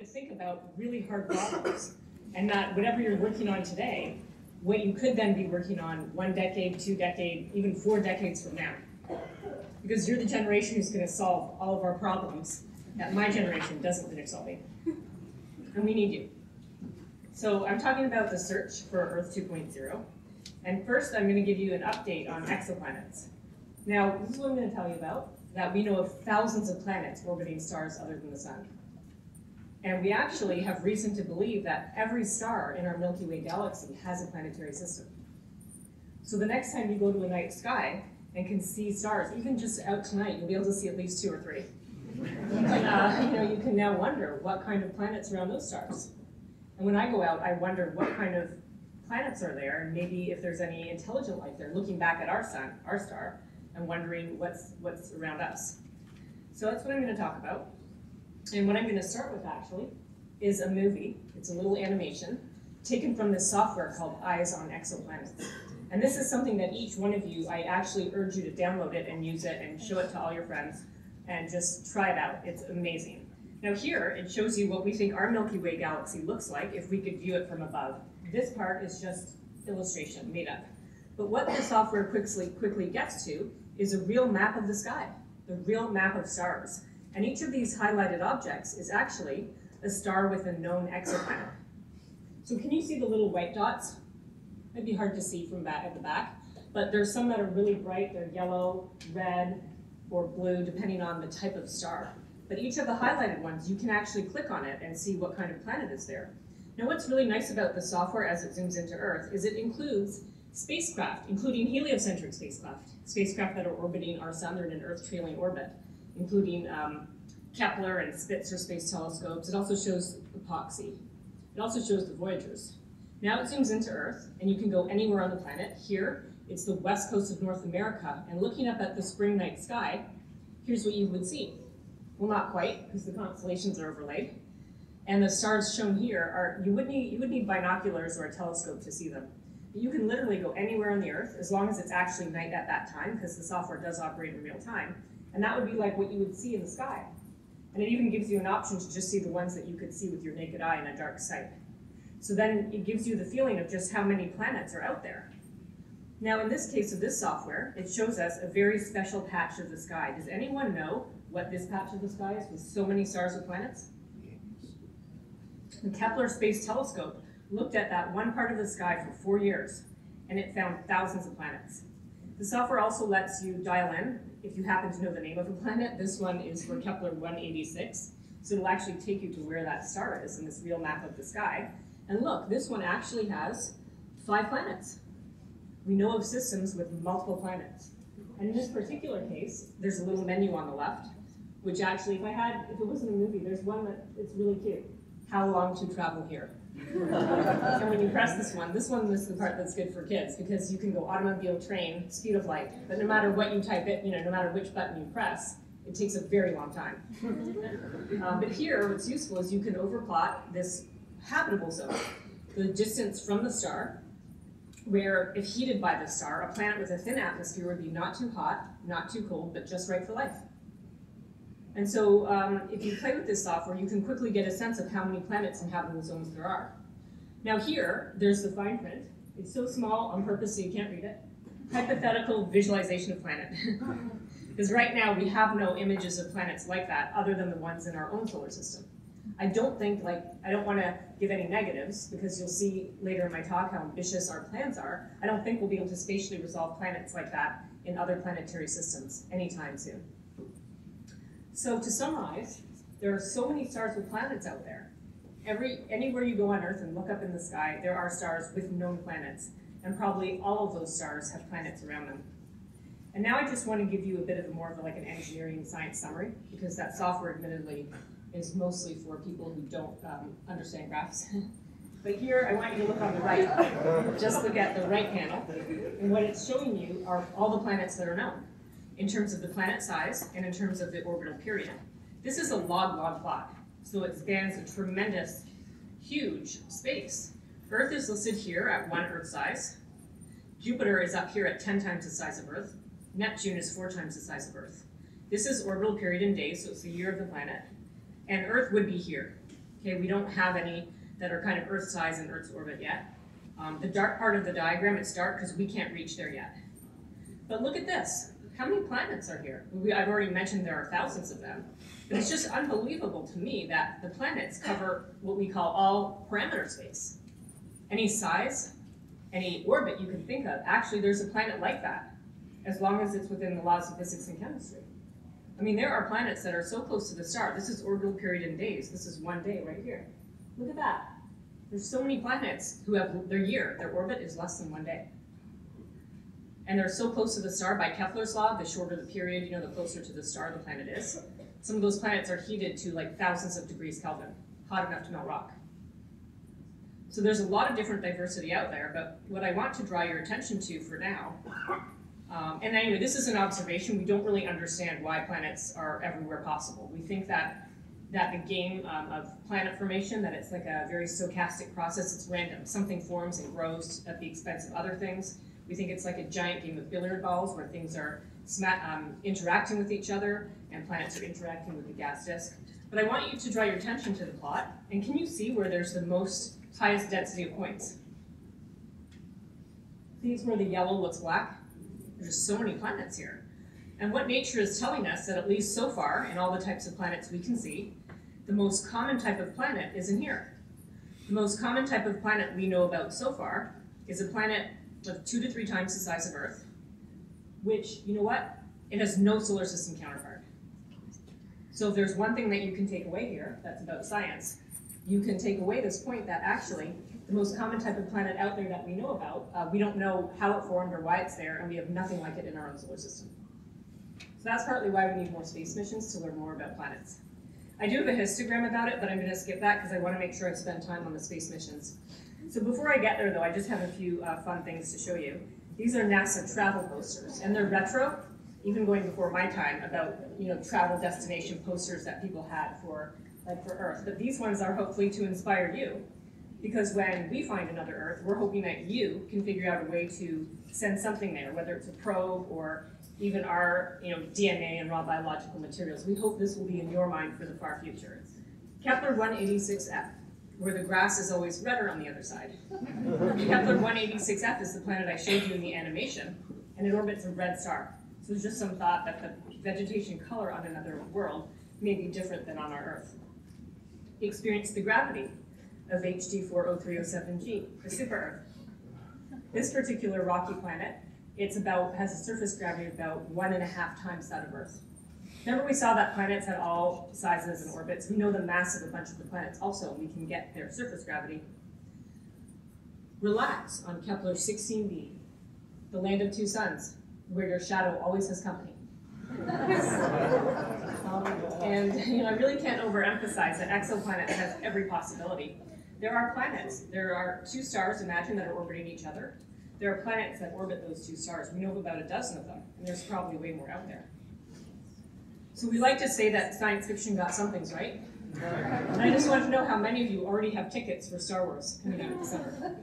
to think about really hard problems and that whatever you're working on today, what you could then be working on one decade, two decade, even four decades from now. Because you're the generation who's going to solve all of our problems that my generation doesn't finish solving. And we need you. So I'm talking about the search for Earth 2.0. And first, I'm going to give you an update on exoplanets. Now, this is what I'm going to tell you about, that we know of thousands of planets orbiting stars other than the sun. And we actually have reason to believe that every star in our Milky Way galaxy has a planetary system. So the next time you go to a night sky and can see stars, even just out tonight, you'll be able to see at least two or three. You uh, you know, you can now wonder what kind of planets around those stars. And when I go out, I wonder what kind of planets are there, and maybe if there's any intelligent life there, looking back at our sun, our star, and wondering what's what's around us. So that's what I'm going to talk about. And what I'm going to start with actually is a movie. It's a little animation taken from this software called Eyes on Exoplanets. And this is something that each one of you, I actually urge you to download it and use it and show it to all your friends and just try it out. It's amazing. Now here, it shows you what we think our Milky Way galaxy looks like if we could view it from above. This part is just illustration, made up. But what the software quickly, quickly gets to is a real map of the sky, the real map of stars. And each of these highlighted objects is actually a star with a known exoplanet. So can you see the little white dots? it might be hard to see from back at the back, but there's some that are really bright. They're yellow, red, or blue, depending on the type of star. But each of the highlighted ones, you can actually click on it and see what kind of planet is there. Now what's really nice about the software as it zooms into Earth is it includes spacecraft, including heliocentric spacecraft, spacecraft that are orbiting our sun, in an Earth trailing orbit including um, Kepler and Spitzer space telescopes. It also shows EPOXI. It also shows the Voyagers. Now it zooms into Earth, and you can go anywhere on the planet. Here, it's the west coast of North America, and looking up at the spring night sky, here's what you would see. Well, not quite, because the constellations are overlaid. And the stars shown here are, you would need, you would need binoculars or a telescope to see them. But you can literally go anywhere on the Earth, as long as it's actually night at that time, because the software does operate in real time, and that would be like what you would see in the sky. And it even gives you an option to just see the ones that you could see with your naked eye in a dark site. So then it gives you the feeling of just how many planets are out there. Now in this case of this software, it shows us a very special patch of the sky. Does anyone know what this patch of the sky is with so many stars or planets? The Kepler Space Telescope looked at that one part of the sky for four years, and it found thousands of planets. The software also lets you dial in if you happen to know the name of a planet, this one is for Kepler 186. So it'll actually take you to where that star is in this real map of the sky. And look, this one actually has five planets. We know of systems with multiple planets. And in this particular case, there's a little menu on the left, which actually, if I had, if it wasn't a movie, there's one that it's really cute. How long to travel here? And when you press this one, this one is the part that's good for kids because you can go automobile, train, speed of light, but no matter what you type it, you know, no matter which button you press, it takes a very long time. um, but here, what's useful is you can overplot this habitable zone, the distance from the star, where if heated by the star, a planet with a thin atmosphere would be not too hot, not too cold, but just right for life. And so um, if you play with this software, you can quickly get a sense of how many planets and habitable zones there are. Now here, there's the fine print. It's so small on purpose so you can't read it. Hypothetical visualization of planet. because right now we have no images of planets like that other than the ones in our own solar system. I don't think, like, I don't want to give any negatives because you'll see later in my talk how ambitious our plans are. I don't think we'll be able to spatially resolve planets like that in other planetary systems anytime soon. So to summarize, there are so many stars with planets out there. Every, anywhere you go on Earth and look up in the sky, there are stars with known planets, and probably all of those stars have planets around them. And now I just want to give you a bit of a more of a, like an engineering science summary, because that software admittedly is mostly for people who don't um, understand graphs. but here, I want you to look on the right. Just look at the right panel. And what it's showing you are all the planets that are known in terms of the planet size and in terms of the orbital period. This is a log-log plot, so it spans a tremendous, huge space. Earth is listed here at one Earth size. Jupiter is up here at 10 times the size of Earth. Neptune is four times the size of Earth. This is orbital period in days, so it's the year of the planet. And Earth would be here. Okay, we don't have any that are kind of Earth size in Earth's orbit yet. Um, the dark part of the diagram, it's dark because we can't reach there yet. But look at this. How many planets are here? We, I've already mentioned there are thousands of them. But it's just unbelievable to me that the planets cover what we call all parameter space. Any size, any orbit you can think of, actually there's a planet like that, as long as it's within the laws of physics and chemistry. I mean, there are planets that are so close to the star. This is orbital period in days. This is one day right here. Look at that. There's so many planets who have their year, their orbit is less than one day. And they're so close to the star by Kepler's law, the shorter the period, you know, the closer to the star the planet is. Some of those planets are heated to like thousands of degrees Kelvin, hot enough to melt rock. So there's a lot of different diversity out there, but what I want to draw your attention to for now, um, and anyway, this is an observation. We don't really understand why planets are everywhere possible. We think that that the game um, of planet formation, that it's like a very stochastic process, it's random. Something forms and grows at the expense of other things. We think it's like a giant game of billiard balls where things are um, interacting with each other and planets are interacting with the gas disk. But I want you to draw your attention to the plot, and can you see where there's the most highest density of points? See where the yellow looks black? There's so many planets here. And what nature is telling us that at least so far, in all the types of planets we can see, the most common type of planet is in here. The most common type of planet we know about so far is a planet of two to three times the size of Earth, which, you know what? It has no solar system counterpart. So if there's one thing that you can take away here, that's about science, you can take away this point that actually the most common type of planet out there that we know about, uh, we don't know how it formed or why it's there, and we have nothing like it in our own solar system. So that's partly why we need more space missions to learn more about planets. I do have a histogram about it, but I'm going to skip that because I want to make sure I spend time on the space missions. So before I get there, though, I just have a few uh, fun things to show you. These are NASA travel posters, and they're retro, even going before my time, about you know travel destination posters that people had for like for Earth. But these ones are hopefully to inspire you, because when we find another Earth, we're hoping that you can figure out a way to send something there, whether it's a probe or even our you know, DNA and raw biological materials. We hope this will be in your mind for the far future. Kepler 186f, where the grass is always redder on the other side. Kepler 186f is the planet I showed you in the animation, and it orbits a red star. So there's just some thought that the vegetation color on another world may be different than on our Earth. He experienced the gravity of HD 40307G, the super Earth. This particular rocky planet it's about has a surface gravity about one and a half times that of Earth. Remember we saw that planets had all sizes and orbits. We know the mass of a bunch of the planets also. We can get their surface gravity. Relax on Kepler 16b, the land of two suns, where your shadow always has company. um, and you know, I really can't overemphasize that exoplanet has every possibility. There are planets. There are two stars, imagine, that are orbiting each other. There are planets that orbit those two stars. We know of about a dozen of them, and there's probably way more out there. So we like to say that science fiction got some things right. And I just want to know how many of you already have tickets for Star Wars coming out in December.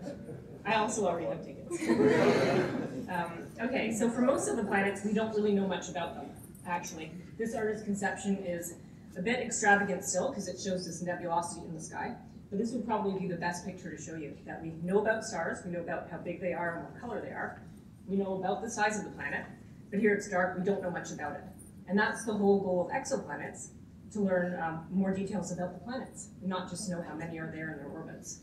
I also already have tickets. um, okay, so for most of the planets, we don't really know much about them, actually. This artist's conception is a bit extravagant still, because it shows this nebulosity in the sky. But this would probably be the best picture to show you, that we know about stars, we know about how big they are and what color they are, we know about the size of the planet, but here it's dark, we don't know much about it. And that's the whole goal of exoplanets, to learn um, more details about the planets, not just know how many are there in their orbits.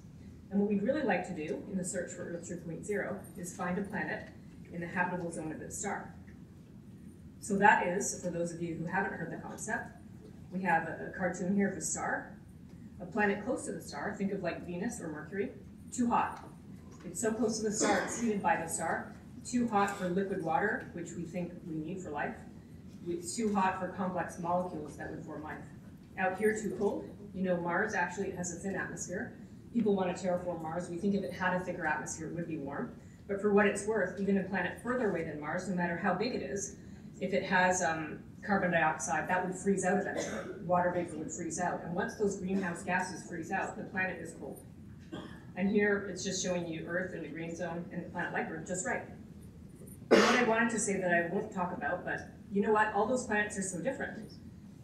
And what we'd really like to do in the search for Earth 3.0 is find a planet in the habitable zone of its star. So that is, for those of you who haven't heard the concept, we have a, a cartoon here of a star, a planet close to the star, think of like Venus or Mercury, too hot. It's so close to the star, it's heated by the star. Too hot for liquid water, which we think we need for life. It's too hot for complex molecules that would form life. Out here, too cold. You know, Mars actually has a thin atmosphere. People want to terraform Mars. We think if it had a thicker atmosphere, it would be warm. But for what it's worth, even a planet further away than Mars, no matter how big it is, if it has um, carbon dioxide, that would freeze out eventually. Water vapor would freeze out. And once those greenhouse gases freeze out, the planet is cold. And here it's just showing you Earth in the green zone and the planet like Earth just right. What I wanted to say that I won't talk about, but you know what? All those planets are so different.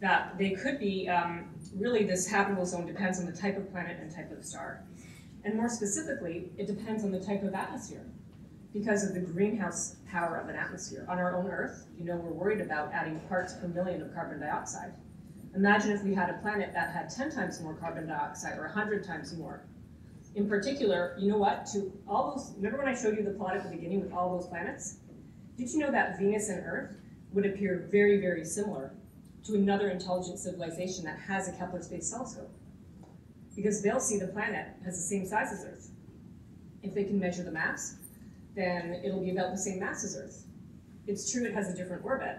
that they could be, um, really this habitable zone depends on the type of planet and type of star. And more specifically, it depends on the type of atmosphere because of the greenhouse power of an atmosphere. On our own Earth, you know, we're worried about adding parts per million of carbon dioxide. Imagine if we had a planet that had 10 times more carbon dioxide or 100 times more. In particular, you know what, to all those, remember when I showed you the plot at the beginning with all those planets? Did you know that Venus and Earth would appear very, very similar to another intelligent civilization that has a Kepler Space Telescope? Because they'll see the planet has the same size as Earth. If they can measure the mass, then it'll be about the same mass as Earth. It's true it has a different orbit,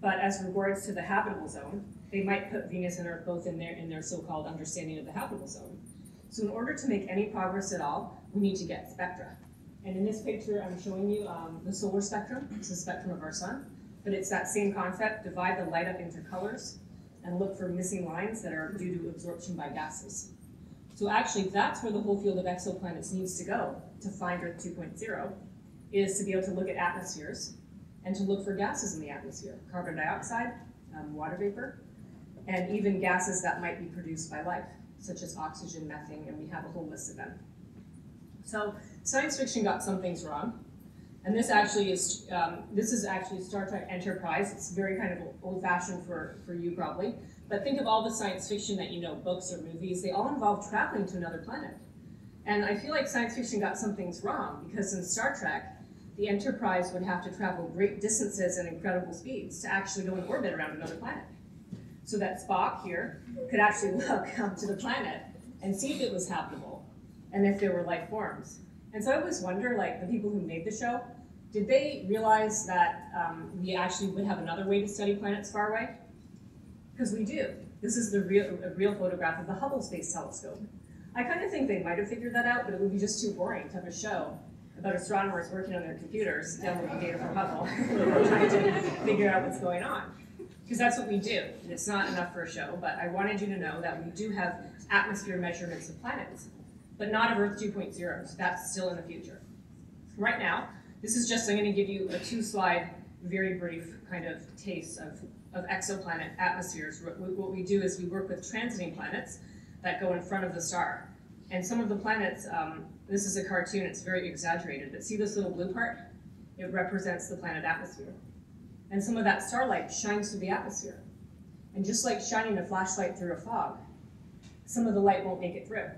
but as regards to the habitable zone, they might put Venus and Earth both in their, in their so-called understanding of the habitable zone. So in order to make any progress at all, we need to get spectra. And in this picture, I'm showing you um, the solar spectrum. It's the spectrum of our sun. But it's that same concept, divide the light up into colors and look for missing lines that are due to absorption by gases. So actually, that's where the whole field of exoplanets needs to go to find Earth 2.0, is to be able to look at atmospheres and to look for gases in the atmosphere, carbon dioxide, um, water vapor, and even gases that might be produced by life, such as oxygen, methane, and we have a whole list of them. So science fiction got some things wrong, and this actually is um, this is actually Star Trek Enterprise. It's very kind of old-fashioned for for you probably, but think of all the science fiction that you know, books or movies. They all involve traveling to another planet, and I feel like science fiction got some things wrong because in Star Trek, the Enterprise would have to travel great distances and incredible speeds to actually go in orbit around another planet so that Spock here could actually look up to the planet and see if it was habitable and if there were life forms. And so I always wonder, like, the people who made the show, did they realize that um, we actually would have another way to study planets far away? Because we do. This is the real, a real photograph of the Hubble Space Telescope. I kind of think they might have figured that out, but it would be just too boring to have a show about astronomers working on their computers, downloading data from Hubble, trying to figure out what's going on because that's what we do. and It's not enough for a show, but I wanted you to know that we do have atmosphere measurements of planets, but not of Earth 2.0, so that's still in the future. Right now, this is just, I'm going to give you a two slide, very brief kind of taste of, of exoplanet atmospheres. What we do is we work with transiting planets that go in front of the star. And some of the planets, um, this is a cartoon, it's very exaggerated, but see this little blue part? It represents the planet atmosphere. And some of that starlight shines through the atmosphere. And just like shining a flashlight through a fog, some of the light won't make it through.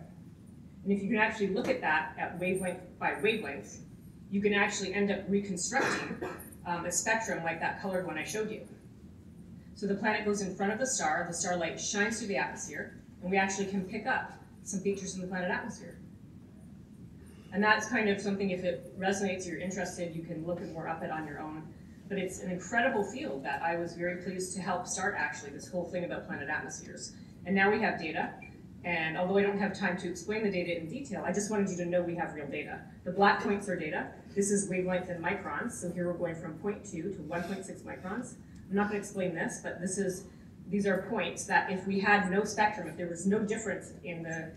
And if you can actually look at that at wavelength by wavelength, you can actually end up reconstructing um, a spectrum like that colored one I showed you. So the planet goes in front of the star, the starlight shines through the atmosphere, and we actually can pick up some features in the planet atmosphere. And that's kind of something, if it resonates, you're interested, you can look more up it on your own. But it's an incredible field that I was very pleased to help start actually, this whole thing about planet atmospheres. And now we have data, and although I don't have time to explain the data in detail, I just wanted you to know we have real data. The black points are data. This is wavelength in microns, so here we're going from 0.2 to 1.6 microns. I'm not going to explain this, but this is these are points that if we had no spectrum, if there was no difference in the,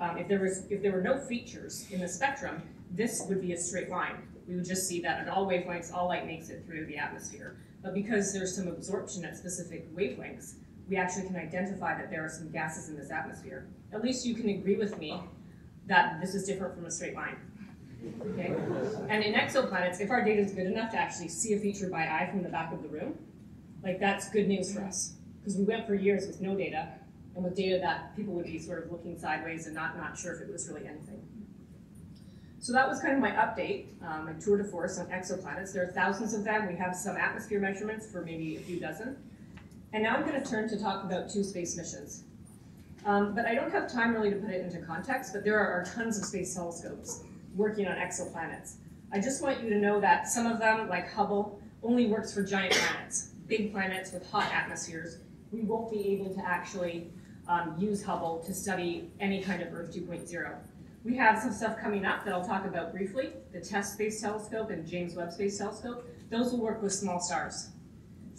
um, if there was if there were no features in the spectrum, this would be a straight line we would just see that at all wavelengths, all light makes it through the atmosphere. But because there's some absorption at specific wavelengths, we actually can identify that there are some gases in this atmosphere. At least you can agree with me that this is different from a straight line. Okay? And in exoplanets, if our data is good enough to actually see a feature by eye from the back of the room, like that's good news for us. Because we went for years with no data, and with data that people would be sort of looking sideways and not, not sure if it was really anything. So that was kind of my update, um, my tour de force on exoplanets. There are thousands of them. We have some atmosphere measurements for maybe a few dozen. And now I'm going to turn to talk about two space missions. Um, but I don't have time really to put it into context, but there are, tons of space telescopes working on exoplanets. I just want you to know that some of them, like Hubble, only works for giant planets, big planets with hot atmospheres. We won't be able to actually um, use Hubble to study any kind of Earth 2.0. We have some stuff coming up that I'll talk about briefly. The TESS Space Telescope and James Webb Space Telescope. Those will work with small stars.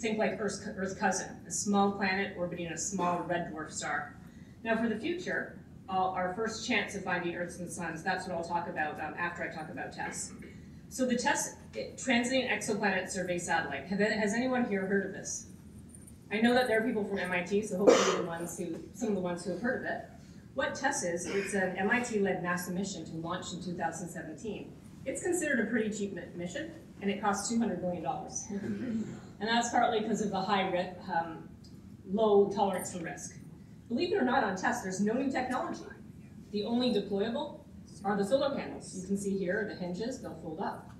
Think like Earth's, Earth's cousin, a small planet orbiting a small red dwarf star. Now for the future, our first chance of finding Earths and the suns, that's what I'll talk about um, after I talk about TESS. So the TESS Transiting Exoplanet Survey Satellite, have, has anyone here heard of this? I know that there are people from MIT, so hopefully the ones who, some of the ones who have heard of it. What TESS is, it's an MIT-led NASA mission to launch in 2017. It's considered a pretty cheap mission, and it costs $200 million. and that's partly because of the high um, low tolerance for risk. Believe it or not, on TESS, there's no new technology. The only deployable are the solar panels. You can see here the hinges, they'll fold up.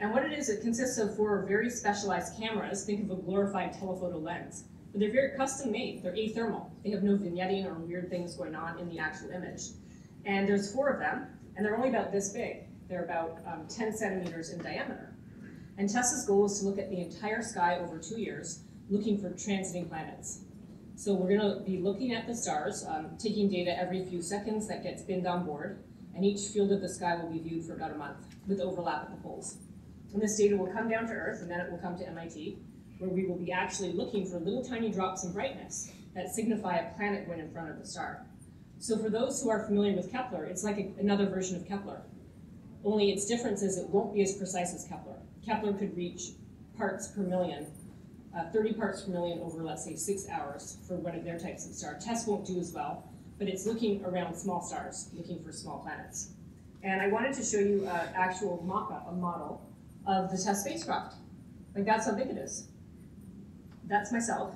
And what it is, it consists of four very specialized cameras. Think of a glorified telephoto lens. But they're very custom made. They're athermal. They have no vignetting or weird things going on in the actual image. And there's four of them, and they're only about this big. They're about um, 10 centimeters in diameter. And TESS's goal is to look at the entire sky over two years, looking for transiting planets. So we're going to be looking at the stars, um, taking data every few seconds that gets binned on board, and each field of the sky will be viewed for about a month with overlap at the poles. And this data will come down to Earth, and then it will come to MIT, where we will be actually looking for little tiny drops in brightness that signify a planet going in front of the star. So for those who are familiar with Kepler, it's like a, another version of Kepler. Only its difference is it won't be as precise as Kepler. Kepler could reach parts per million, uh, 30 parts per million over, let's say, six hours for one of their types of star. TESS won't do as well, but it's looking around small stars, looking for small planets. And I wanted to show you an actual mock-up, a model of the TESS spacecraft. Like that's how big it is. That's myself.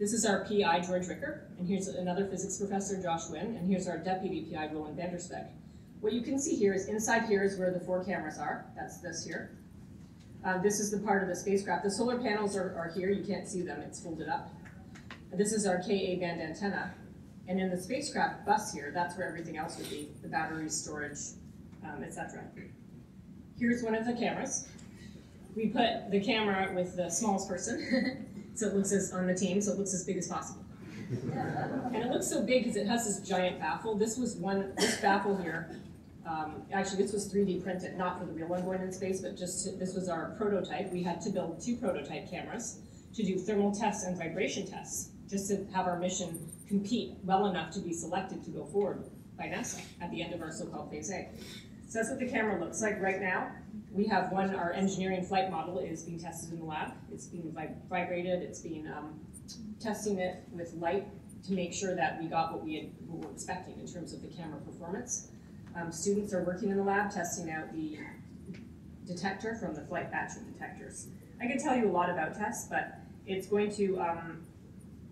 This is our PI, George Ricker, and here's another physics professor, Josh Winn, and here's our deputy PI, Roland Vanderspek. What you can see here is inside here is where the four cameras are. That's this here. Um, this is the part of the spacecraft. The solar panels are, are here. You can't see them. It's folded up. This is our Ka band antenna. And in the spacecraft bus here, that's where everything else would be, the batteries, storage, um, etc. Here's one of the cameras. We put the camera with the smallest person, so it looks as on the team, so it looks as big as possible. and it looks so big because it has this giant baffle. This was one, this baffle here um, actually, this was 3D printed, not for the real one going in space, but just to, this was our prototype. We had to build two prototype cameras to do thermal tests and vibration tests, just to have our mission compete well enough to be selected to go forward by NASA at the end of our so-called phase A. So that's what the camera looks like right now. We have one, our engineering flight model is being tested in the lab. It's being vib vibrated, it's being um, testing it with light to make sure that we got what we, had, what we were expecting in terms of the camera performance. Um, students are working in the lab testing out the detector from the flight battery detectors. I can tell you a lot about TESS, but it's going to um,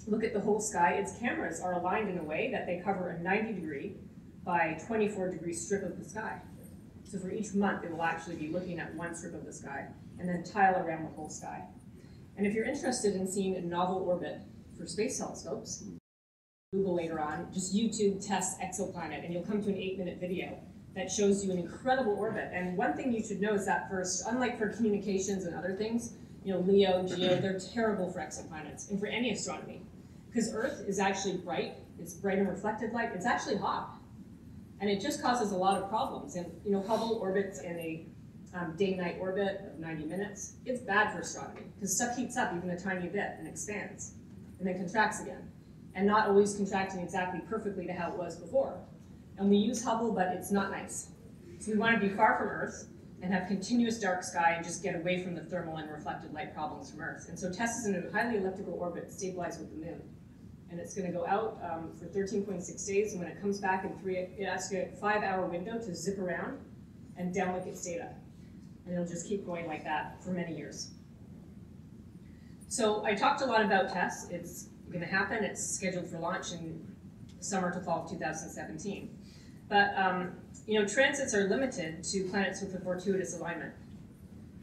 look at the whole sky. Its cameras are aligned in a way that they cover a 90 degree by 24 degree strip of the sky. So for each month, it will actually be looking at one strip of the sky and then tile around the whole sky. And if you're interested in seeing a novel orbit for space telescopes, Google later on, just YouTube TESS exoplanet, and you'll come to an eight minute video that shows you an incredible orbit. And one thing you should know is that first, unlike for communications and other things, you know, LEO, GEO, they're terrible for exoplanets and for any astronomy. Because Earth is actually bright, it's bright and reflected light, it's actually hot. And it just causes a lot of problems. And you know, Hubble orbits in a um, day-night orbit of 90 minutes. It's bad for astronomy because stuff heats up even a tiny bit and expands and then contracts again and not always contracting exactly perfectly to how it was before. And we use Hubble, but it's not nice. So we want to be far from Earth and have continuous dark sky and just get away from the thermal and reflected light problems from Earth. And so TESS is in a highly elliptical orbit stabilized with the moon. And it's going to go out um, for 13.6 days, and when it comes back in three, it asks you a five-hour window to zip around and downlink its data. And it'll just keep going like that for many years. So I talked a lot about TESS. It's going to happen. It's scheduled for launch in summer to fall of 2017. But um, you know, transits are limited to planets with a fortuitous alignment.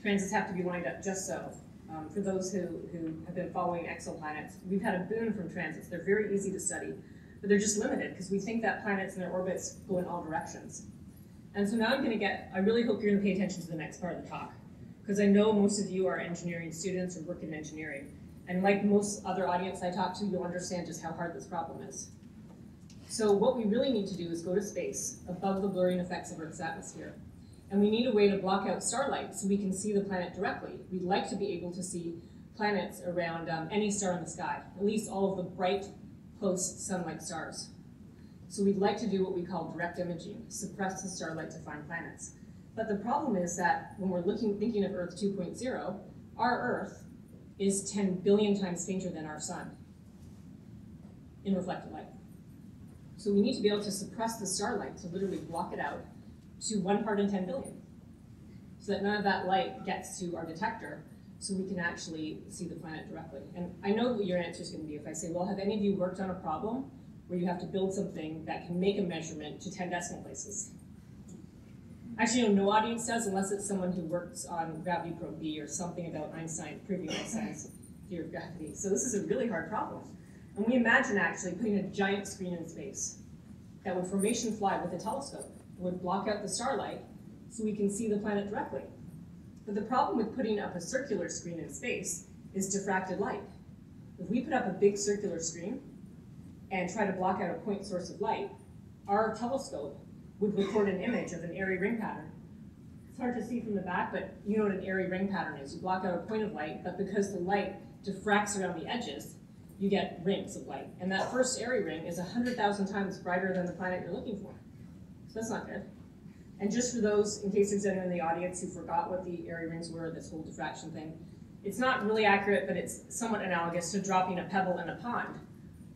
Transits have to be lined up just so. Um, for those who, who have been following exoplanets, we've had a boon from transits. They're very easy to study, but they're just limited because we think that planets and their orbits go in all directions. And so now I'm going to get, I really hope you're going to pay attention to the next part of the talk, because I know most of you are engineering students or work in engineering. And like most other audience I talk to, you'll understand just how hard this problem is. So what we really need to do is go to space, above the blurring effects of Earth's atmosphere. And we need a way to block out starlight so we can see the planet directly. We'd like to be able to see planets around um, any star in the sky, at least all of the bright post-sunlight stars. So we'd like to do what we call direct imaging, suppress the starlight to find planets. But the problem is that when we're looking, thinking of Earth 2.0, our Earth is 10 billion times fainter than our sun in reflected light. So we need to be able to suppress the starlight to literally block it out to one part in 10 billion. So that none of that light gets to our detector so we can actually see the planet directly. And I know what your answer is going to be if I say, well, have any of you worked on a problem where you have to build something that can make a measurement to 10 decimal places? Actually, no, audience does unless it's someone who works on Gravity Probe B or something about Einstein, proving Einstein's theory of gravity. So this is a really hard problem. And we imagine actually putting a giant screen in space that would formation fly with a telescope, would block out the starlight so we can see the planet directly. But the problem with putting up a circular screen in space is diffracted light. If we put up a big circular screen and try to block out a point source of light, our telescope would record an image of an airy ring pattern. It's hard to see from the back, but you know what an airy ring pattern is. You block out a point of light, but because the light diffracts around the edges, you get rings of light. And that first airy ring is 100,000 times brighter than the planet you're looking for. So that's not good. And just for those, in case there's anyone in the audience who forgot what the airy rings were, this whole diffraction thing, it's not really accurate, but it's somewhat analogous to dropping a pebble in a pond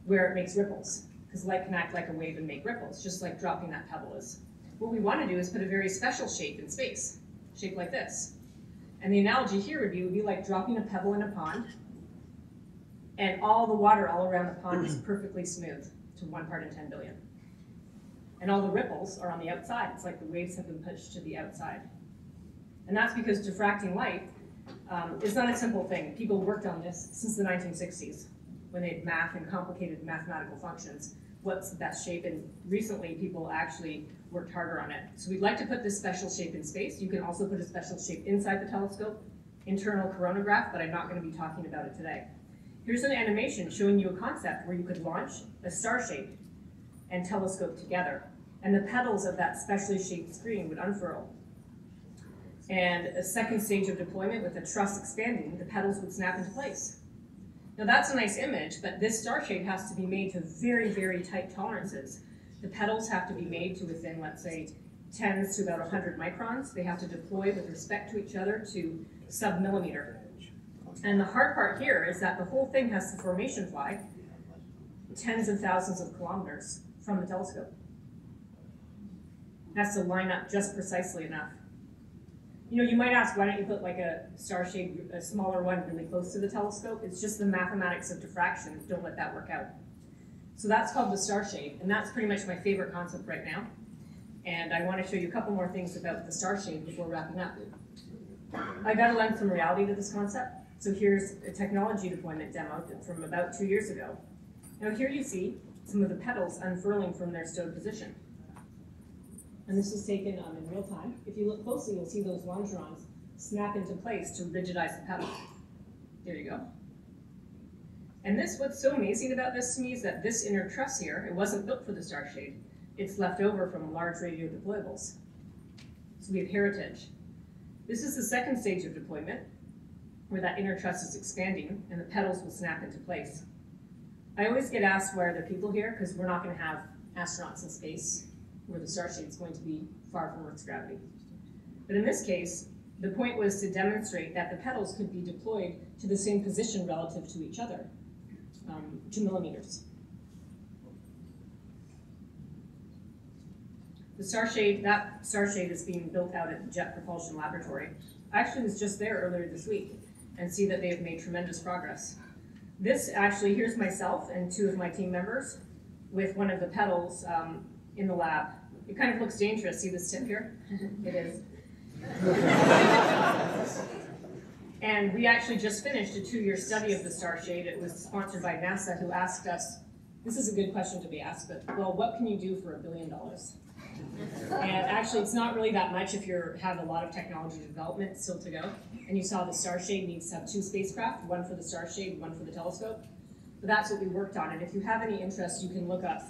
where it makes ripples, because light can act like a wave and make ripples, just like dropping that pebble is. What we want to do is put a very special shape in space, shape like this. And the analogy here would be, would be like dropping a pebble in a pond, and all the water all around the pond is perfectly smooth to one part in 10 billion. And all the ripples are on the outside. It's like the waves have been pushed to the outside. And that's because diffracting light um, is not a simple thing. People worked on this since the 1960s when they had math and complicated mathematical functions. What's the best shape? And recently, people actually worked harder on it. So we'd like to put this special shape in space. You can also put a special shape inside the telescope, internal coronagraph, but I'm not going to be talking about it today. Here's an animation showing you a concept where you could launch a star shade and telescope together. And the petals of that specially shaped screen would unfurl. And a second stage of deployment with the truss expanding, the petals would snap into place. Now that's a nice image, but this star shade has to be made to very, very tight tolerances. The petals have to be made to within, let's say, tens to about 100 microns. They have to deploy with respect to each other to sub-millimeter. And the hard part here is that the whole thing has to formation fly tens of thousands of kilometers from the telescope. It has to line up just precisely enough. You know, you might ask, why don't you put like a star shade, a smaller one really close to the telescope? It's just the mathematics of diffraction. Don't let that work out. So that's called the star shade, and that's pretty much my favorite concept right now. And I want to show you a couple more things about the star shade before wrapping up. I got to lend some reality to this concept. So here's a technology deployment demo from about two years ago. Now here you see some of the petals unfurling from their stowed position. And this was taken um, in real time. If you look closely, you'll see those longerons snap into place to rigidize the petal. There you go. And this, what's so amazing about this to me is that this inner truss here, it wasn't built for the star shade. It's left over from large radio deployables. So we have heritage. This is the second stage of deployment where that inner truss is expanding and the petals will snap into place. I always get asked why are there people here because we're not going to have astronauts in space where the star is going to be far from Earth's gravity. But in this case, the point was to demonstrate that the petals could be deployed to the same position relative to each other, um, two millimeters. The star shade, that star shade is being built out at the Jet Propulsion Laboratory. I actually was just there earlier this week and see that they have made tremendous progress. This actually, here's myself and two of my team members with one of the petals um, in the lab. It kind of looks dangerous. See this tip here? it is. and we actually just finished a two-year study of the star shade. It was sponsored by NASA who asked us, this is a good question to be asked, but well, what can you do for a billion dollars? And actually, it's not really that much if you have a lot of technology development still to go. And you saw the Starshade needs to have two spacecraft, one for the Starshade, one for the telescope. But that's what we worked on. And if you have any interest, you can look up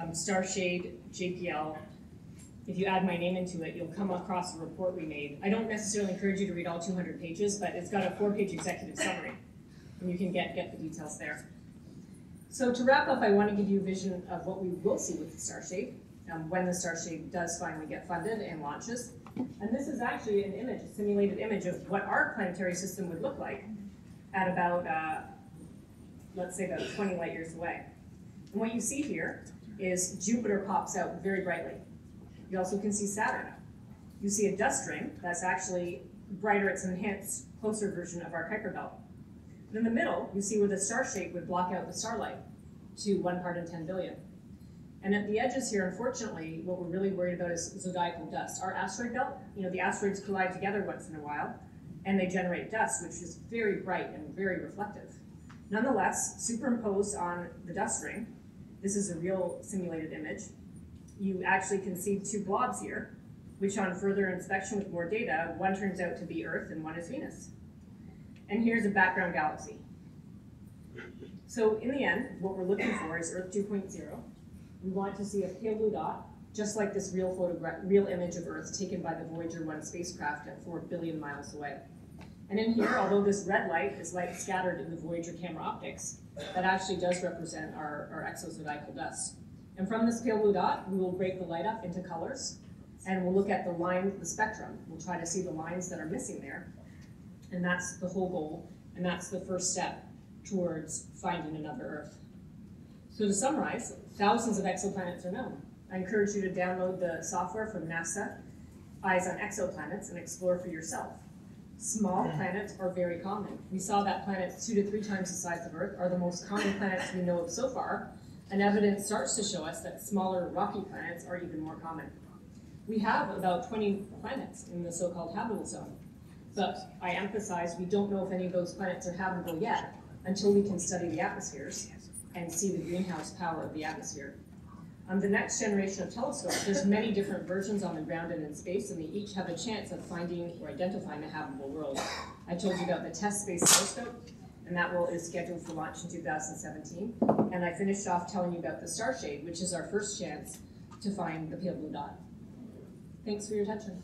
um, Starshade JPL. If you add my name into it, you'll come across a report we made. I don't necessarily encourage you to read all 200 pages, but it's got a four-page executive summary. And you can get, get the details there. So to wrap up, I want to give you a vision of what we will see with the Starshade um, when the Starshade does finally get funded and launches. And this is actually an image, a simulated image of what our planetary system would look like at about, uh, let's say about 20 light years away. And what you see here is Jupiter pops out very brightly. You also can see Saturn. You see a dust ring that's actually brighter, it's an enhanced, closer version of our Kuiper belt. And in the middle, you see where the star shade would block out the starlight to one part in 10 billion. And at the edges here, unfortunately, what we're really worried about is zodiacal dust. Our asteroid belt, you know, the asteroids collide together once in a while, and they generate dust, which is very bright and very reflective. Nonetheless, superimposed on the dust ring, this is a real simulated image, you actually can see two blobs here, which on further inspection with more data, one turns out to be Earth and one is Venus. And here's a background galaxy. So in the end, what we're looking for is Earth 2.0. We want to see a pale blue dot, just like this real photograph, real image of Earth taken by the Voyager 1 spacecraft at 4 billion miles away. And in here, although this red light is light scattered in the Voyager camera optics, that actually does represent our, our exozodiacal dust. And from this pale blue dot, we will break the light up into colors, and we'll look at the line, the spectrum. We'll try to see the lines that are missing there. And that's the whole goal, and that's the first step towards finding another Earth. So to summarize, thousands of exoplanets are known. I encourage you to download the software from NASA, Eyes on Exoplanets, and explore for yourself. Small planets are very common. We saw that planets two to three times the size of Earth are the most common planets we know of so far, and evidence starts to show us that smaller rocky planets are even more common. We have about 20 planets in the so-called habitable zone, but I emphasize we don't know if any of those planets are habitable yet until we can study the atmospheres and see the greenhouse power of the atmosphere. On the next generation of telescopes, there's many different versions on the ground and in space, and they each have a chance of finding or identifying a habitable world. I told you about the TESS Space Telescope, and that will is scheduled for launch in 2017. And I finished off telling you about the Starshade, which is our first chance to find the pale blue dot. Thanks for your attention.